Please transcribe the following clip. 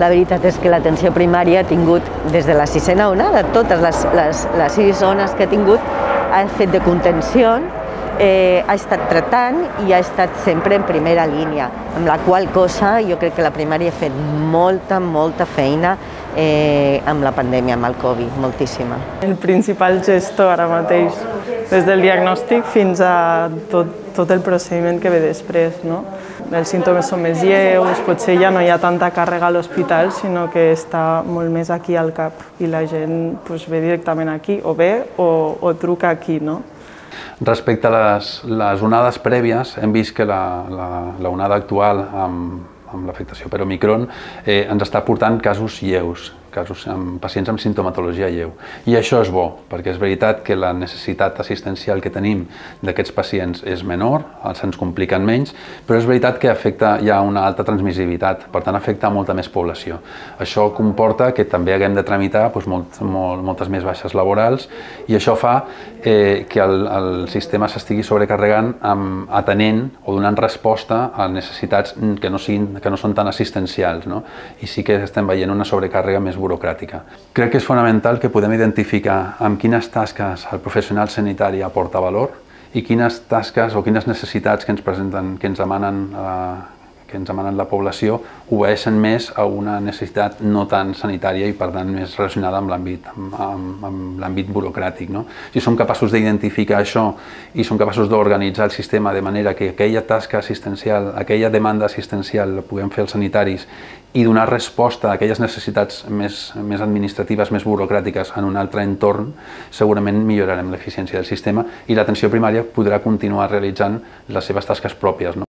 La veritat és que l'atenció primària ha tingut, des de la sisena onada, totes les, les, les sis zones que ha tingut, ha fet de contenció, eh, ha estat tratant i ha estat sempre en primera línia, amb la qual cosa jo crec que la primària ha fet molta, molta feina eh, amb la pandèmia, amb el Covid, moltíssima. El principal gestor ara mateix, des del diagnòstic fins a tot, tot el procediment que ve després. No? Els símptomes són més lleus, potser ja no hi ha tanta càrrega a l'hospital, sinó que està molt més aquí al cap i la gent pues, ve directament aquí, o ve o, o truca aquí. No? Respecte a les, les onades prèvies, hem vist que la, la, la onada actual amb, amb l'afectació per Omicron eh, ens està portant casos lleus, casos amb pacients amb sintomatologia lleu. I això és bo, perquè és veritat que la necessitat assistencial que tenim d'aquests pacients és menor, se'ns compliquen menys, però és veritat que afecta ja una alta transmissibilitat, per tant afecta molta més població. Això comporta que també haguem de tramitar doncs, molt, molt, moltes més baixes laborals i això fa eh, que el, el sistema s'estigui sobrecarregant amb, atenent o donant resposta a necessitats que no, siguin, que no són tan assistencials. No? I sí que estem veient una sobrecàrrega més burocràtica. Crec que és fonamental que podem identificar amb quines tasques el professional sanitari aporta valor i quines tasques o quines necessitats que ens presenten, que ens demanen eh, que ens demanen la població obeeixen més a una necessitat no tan sanitària i per tant més relacionada amb l'àmbit amb, amb, amb l'àmbit burocràtic. No? Si som capaços d'identificar això i som capaços d'organitzar el sistema de manera que aquella tasca assistencial, aquella demanda assistencial la puguem fer els sanitaris i donar resposta a aquelles necessitats més, més administratives, més burocràtiques en un altre entorn, segurament millorarem l'eficiència del sistema i l'atenció primària podrà continuar realitzant les seves tasques pròpies. No?